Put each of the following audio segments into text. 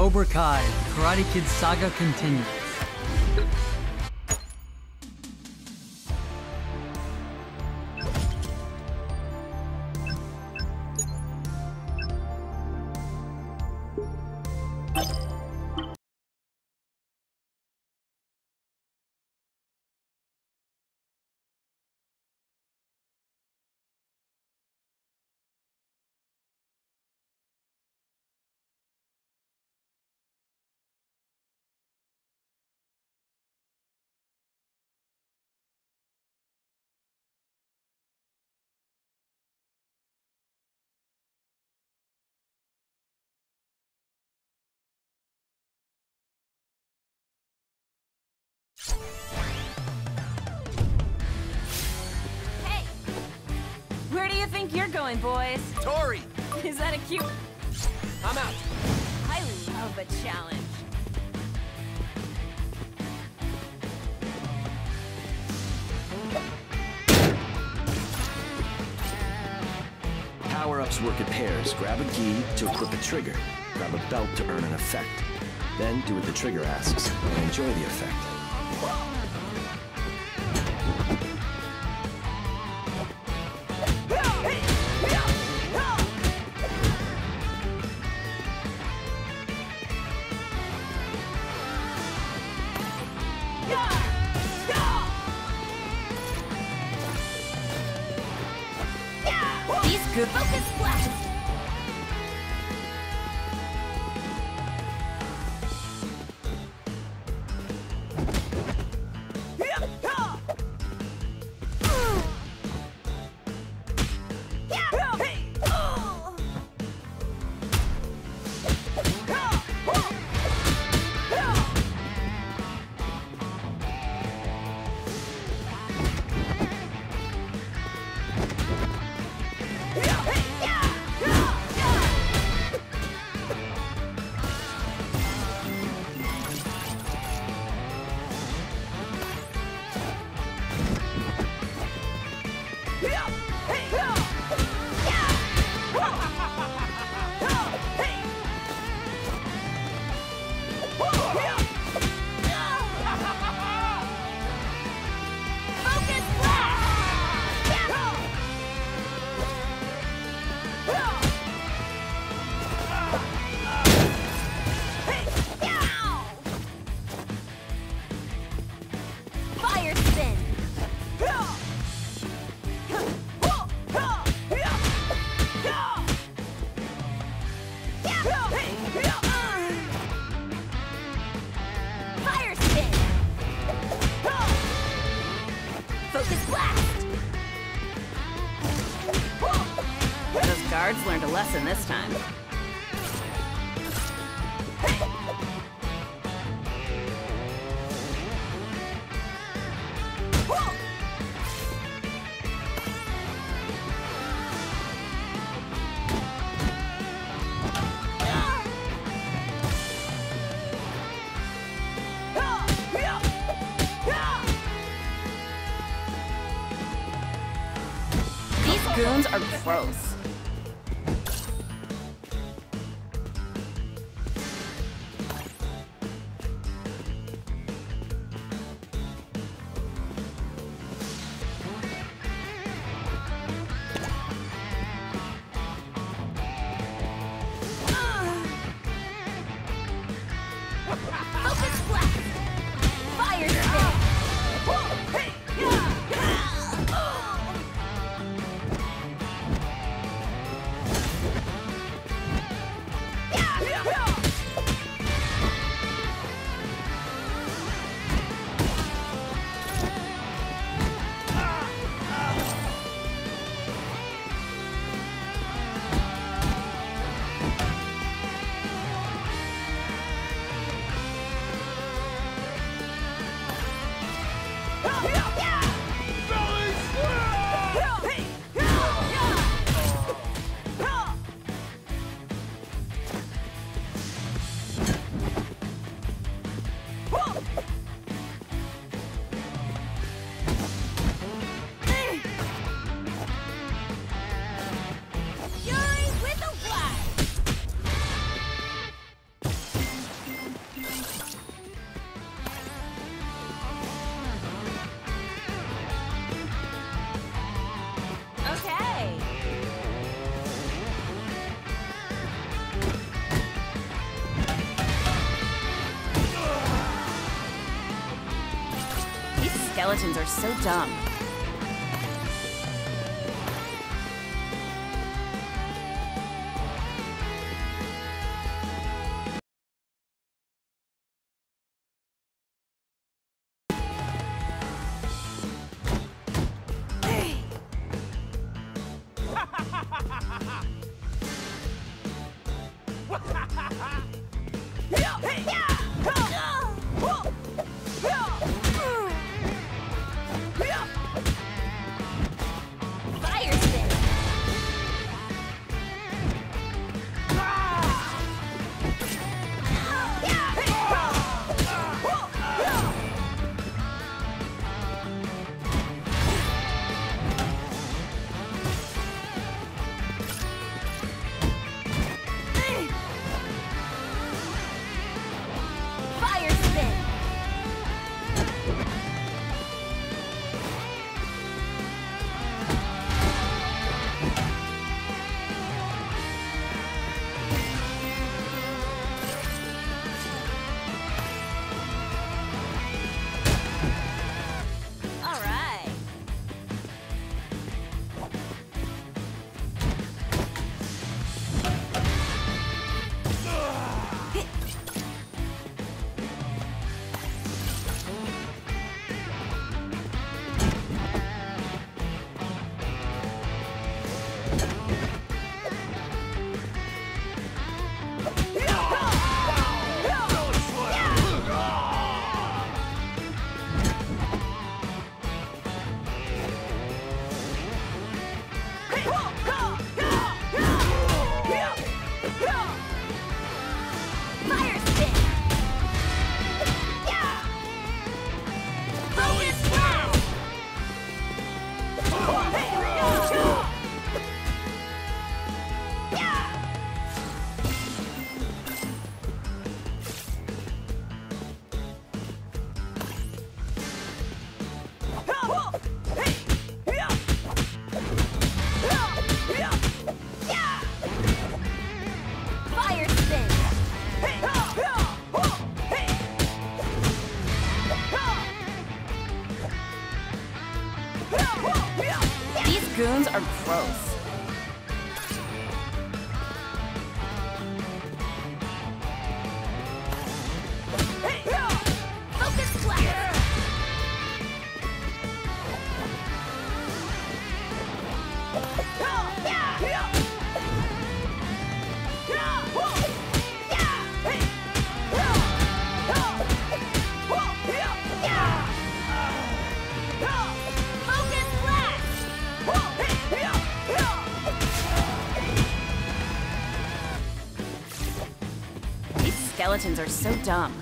Cobra Kai, Karate Kid Saga continues. Think you're going, boys? Tori! Is that a cute... I'm out. I love a challenge. Power-ups work in pairs. Grab a gi to equip a trigger. Grab a belt to earn an effect. Then do what the trigger asks and enjoy the effect. Gross. Skeletons are so dumb. Skeletons are so dumb.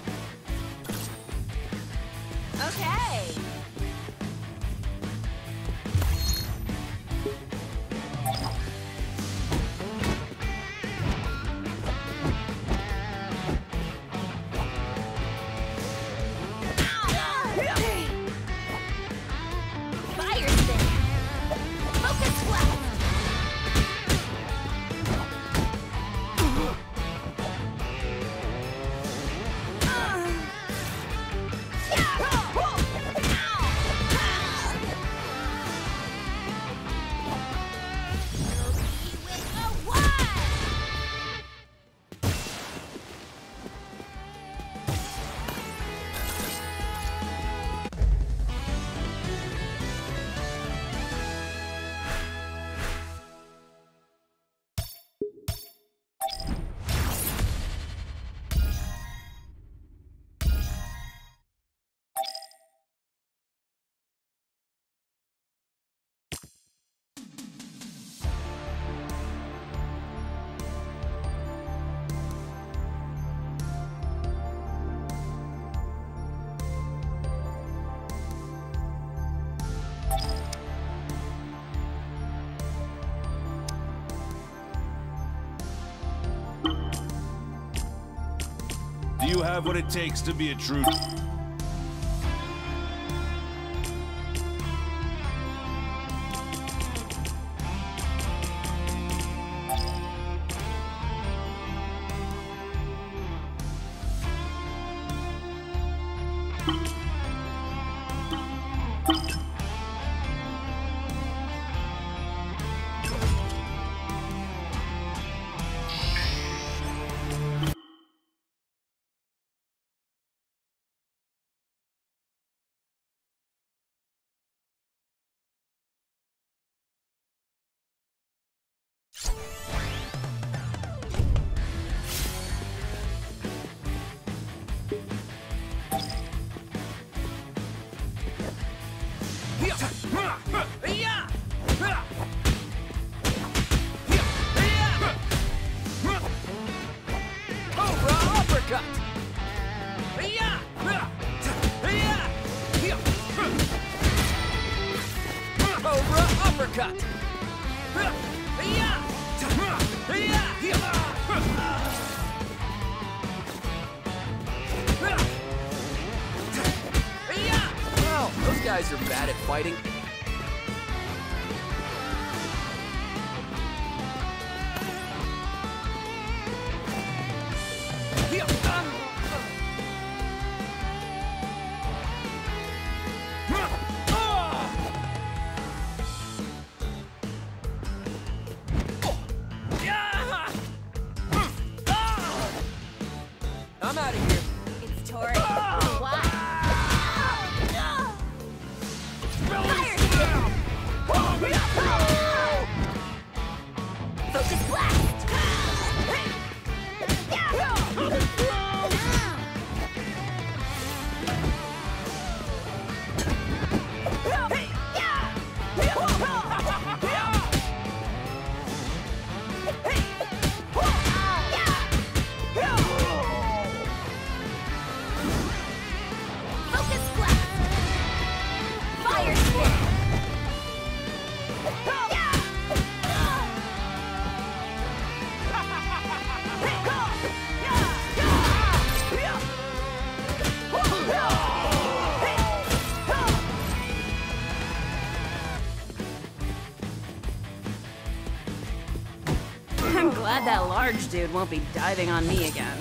Have what it takes to be a true? dude won't be diving on me again.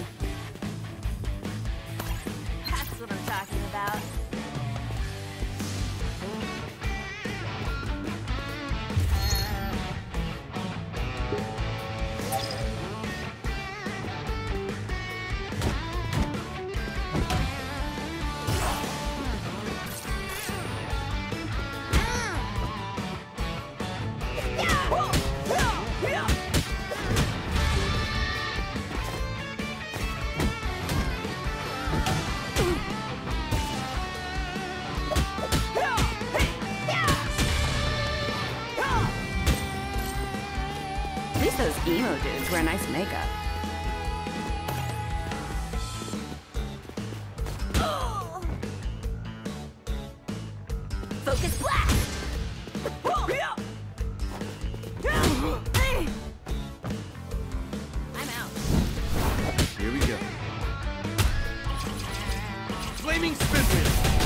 Here we go. Flaming Spinfin!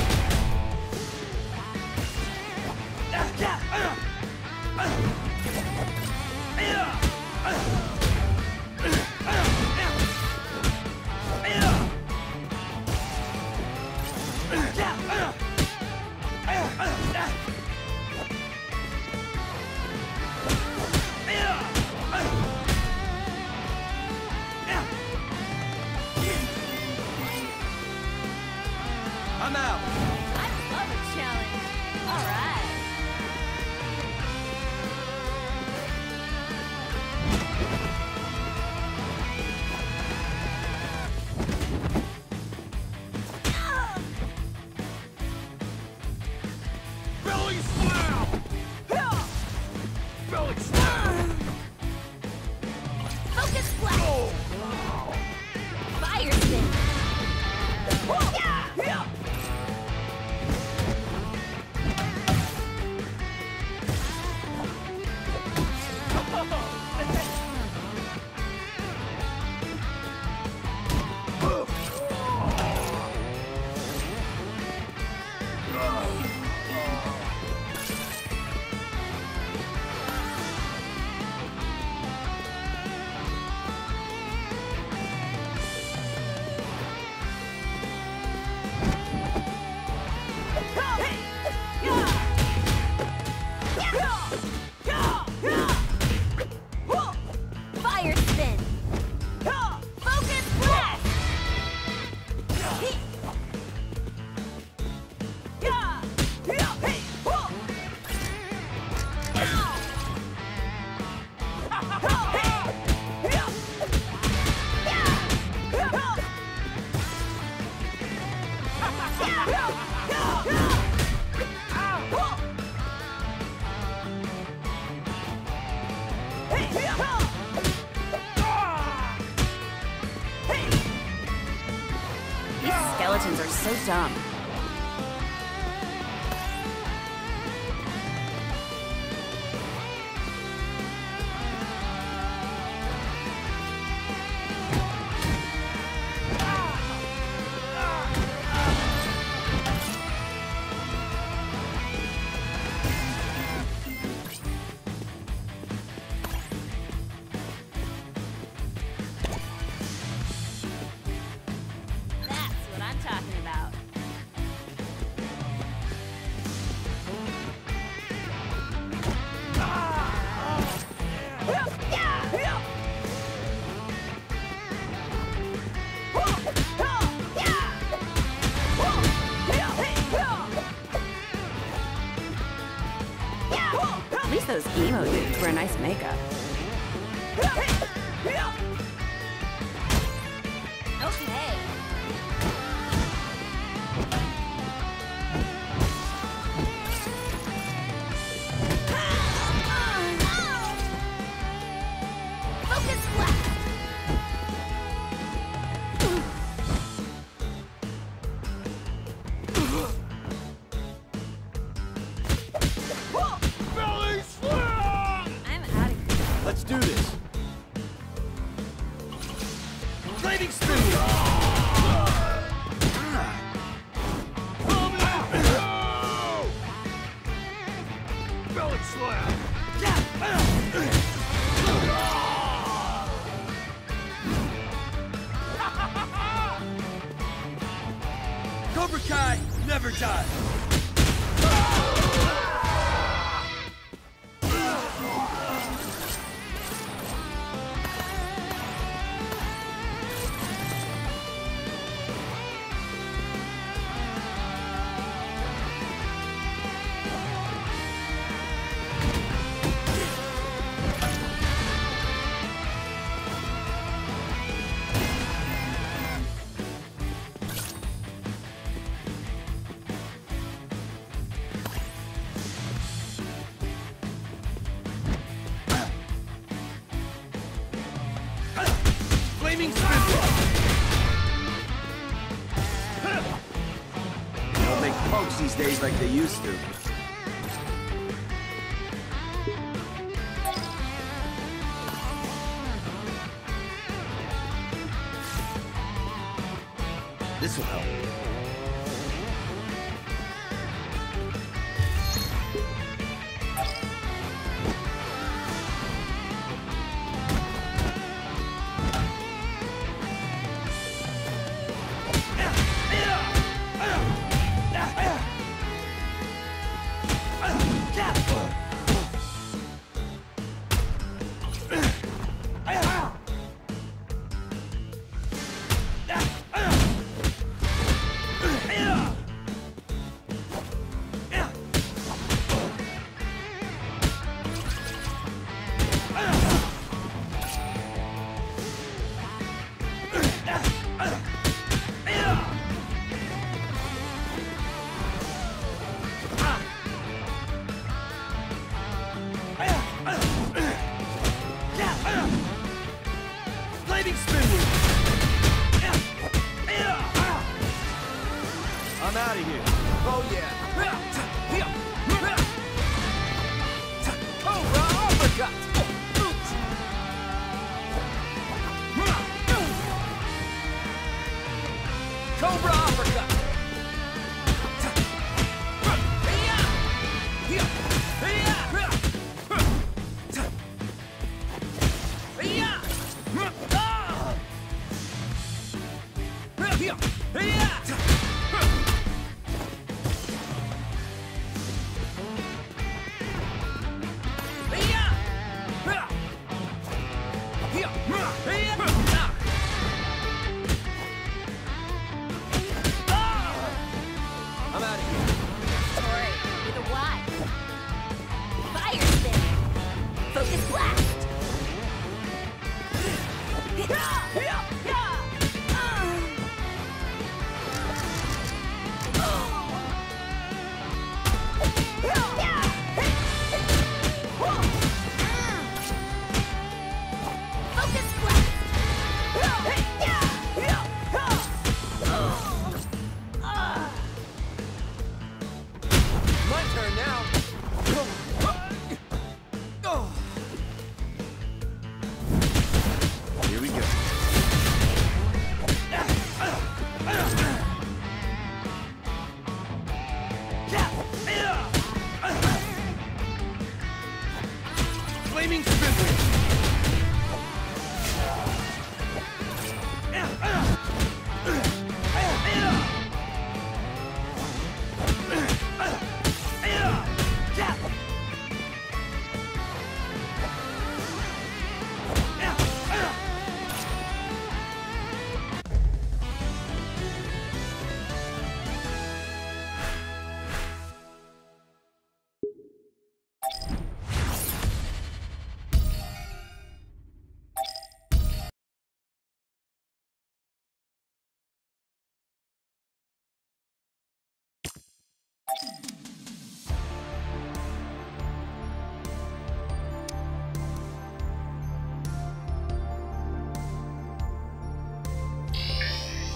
Cobra Kai never dies!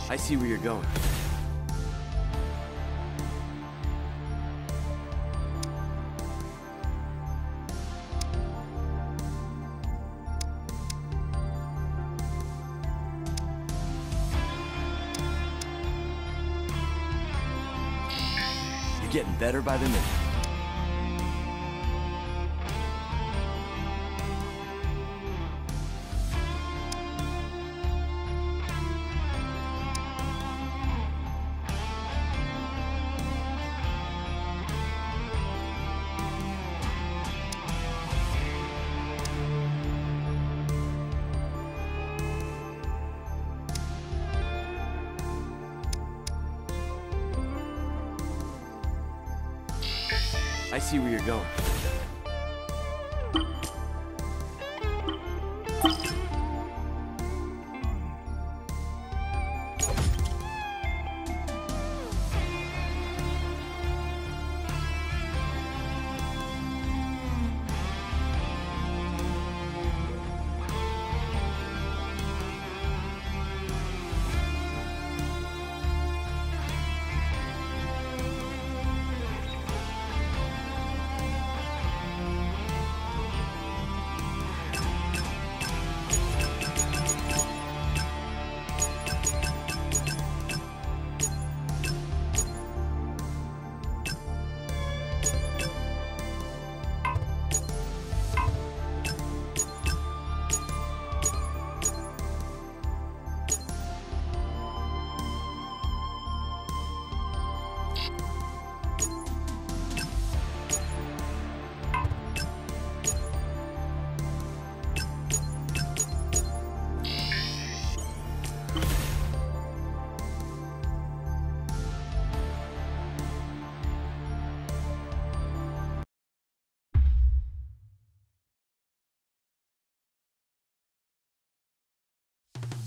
I see where you're going. You're getting better by the minute.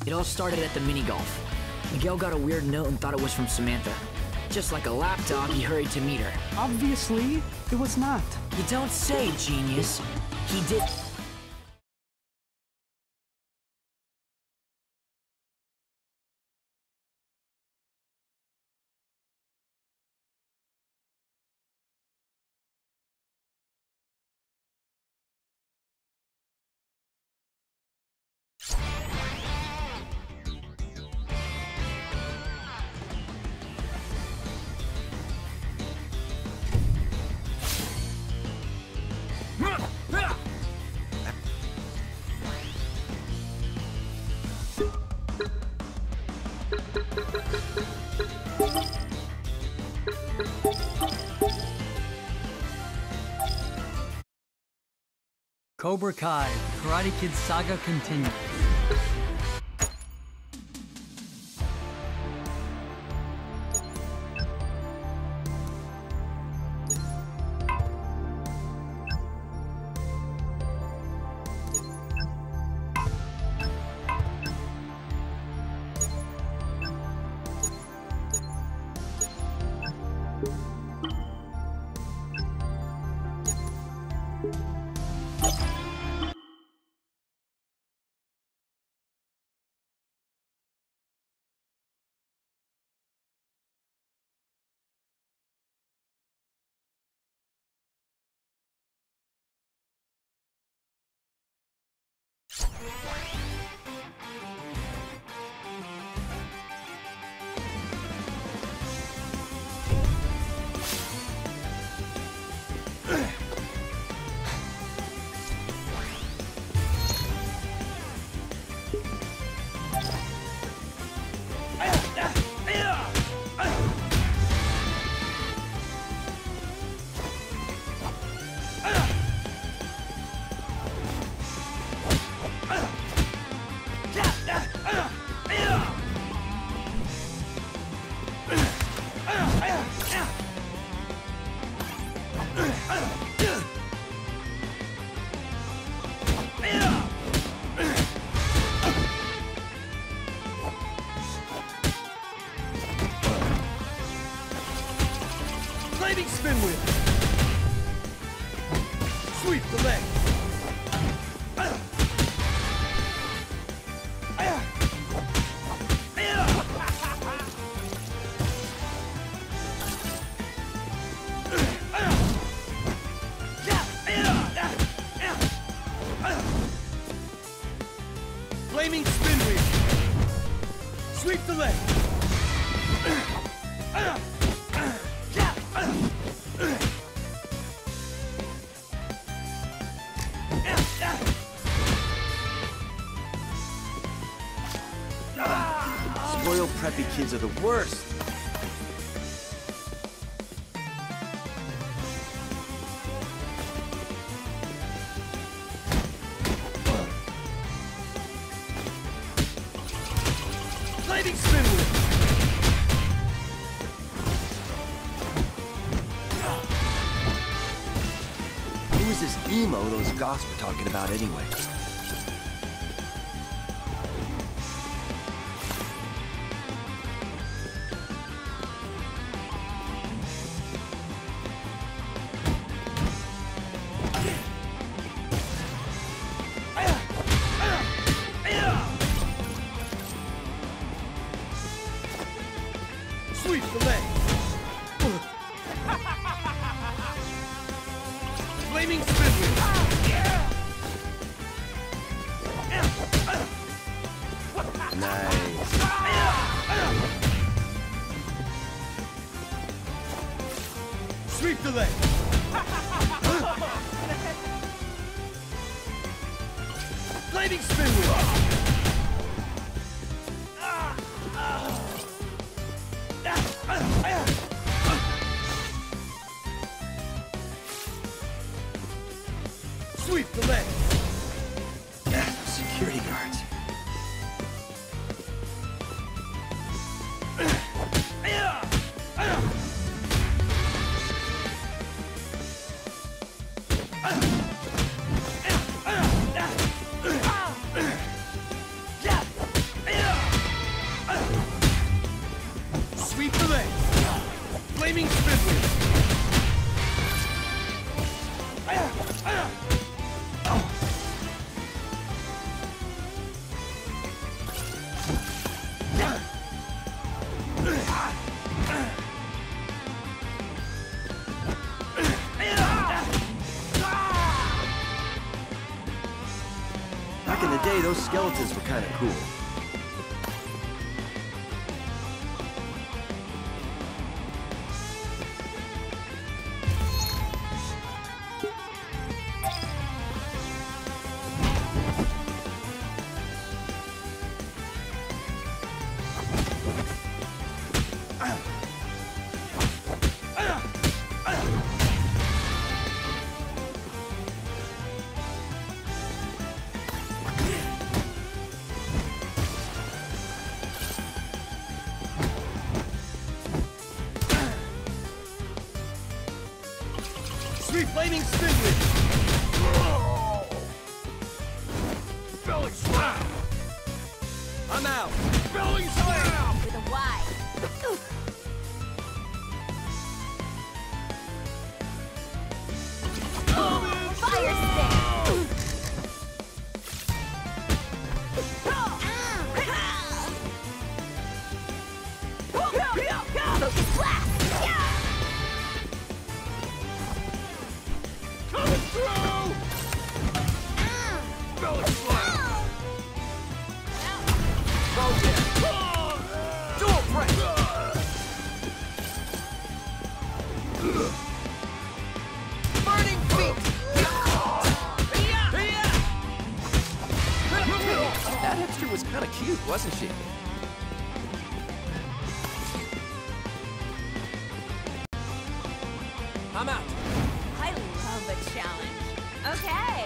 It all started at the mini golf. Miguel got a weird note and thought it was from Samantha. Just like a lapdog, he hurried to meet her. Obviously, it was not. You don't say, genius. He did. Cobra Kai, Karate Kid Saga continues. Sweep the leg! Spoiled preppy kids are the worst! talking about anyway? Igniting spin wheel. those skeletons were kind of cool. Ah! Okay.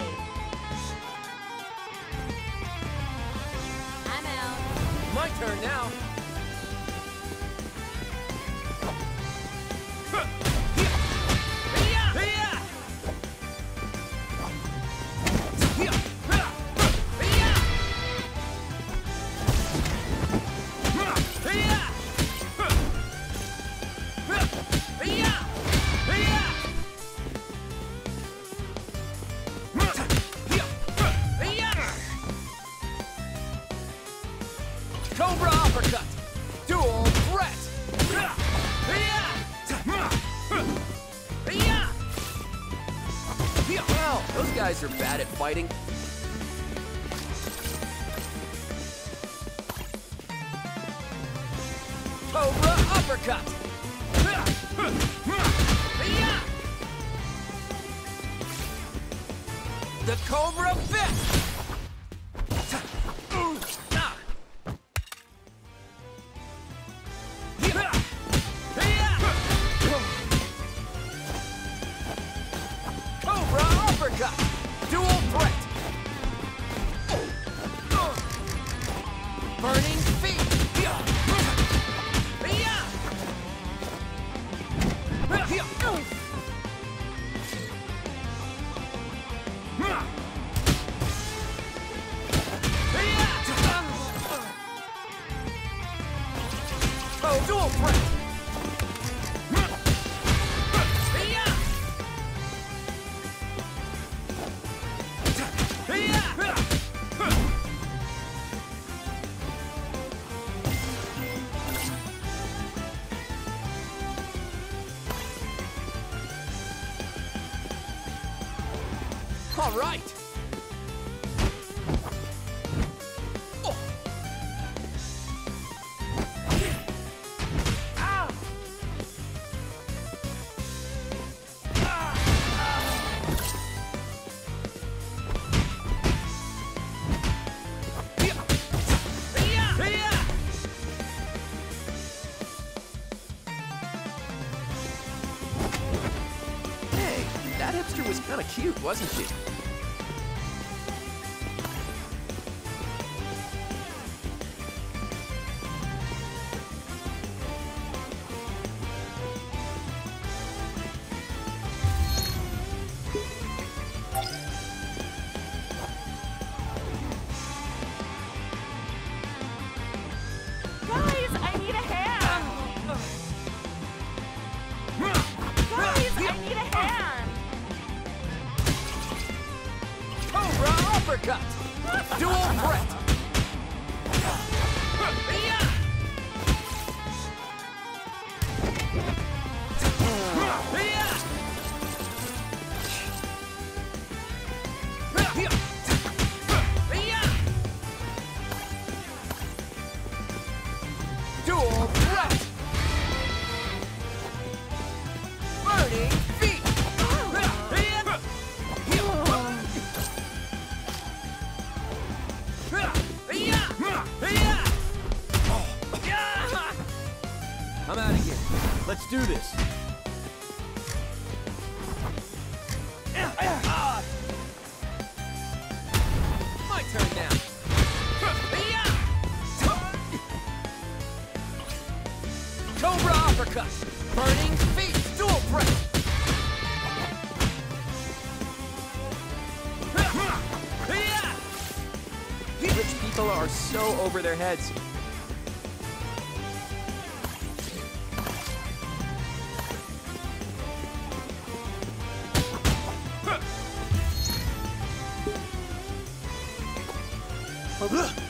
I'm out. My turn now. Wasn't she? So over their heads. Oh,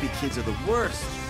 Happy kids are the worst.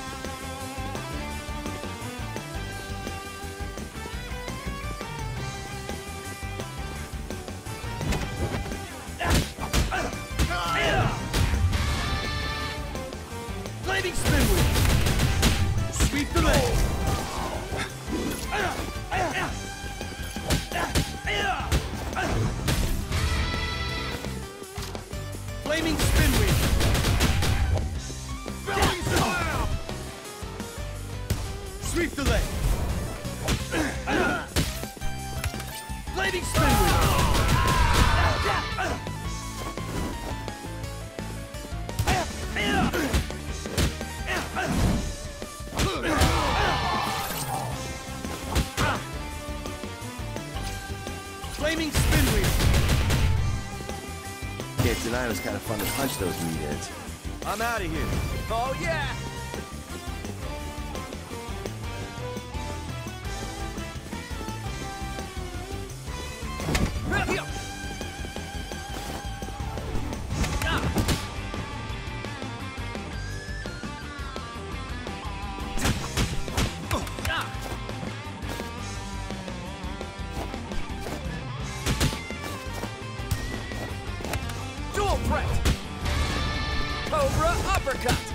those meatheads. I'm out of here. Oh, yeah! Dual! Cobra Uppercut.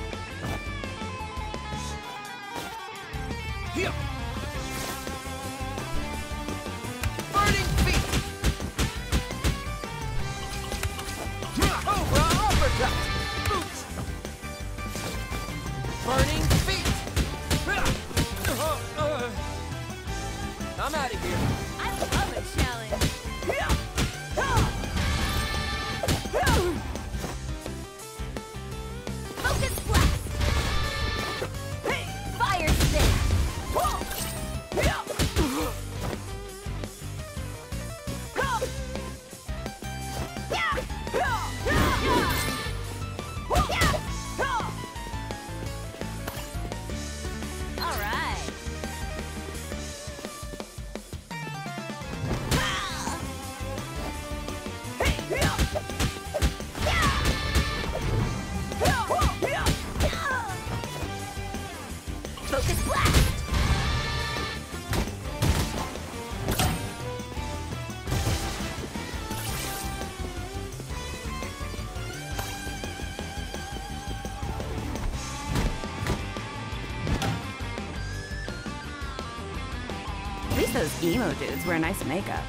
those emo dudes wear nice makeup.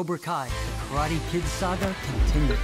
Cobra Kai, the Karate Kid saga continues.